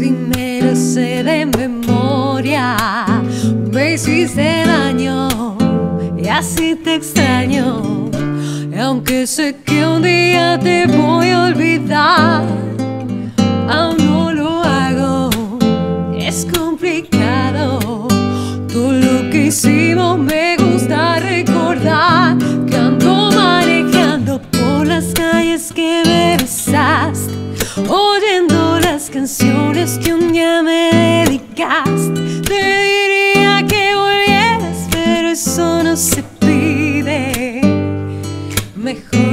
de memoria. Me hiciste daño y así te extraño. Y aunque sé que un día te voy a olvidar, aún no lo hago. Es complicado. Todo lo que hicimos me gusta recordar. Que ando manejando por las calles que me besaste. Oyendo las canciones que un día me dedicaste. Te diría que volvieras, pero eso no se pide. Mejor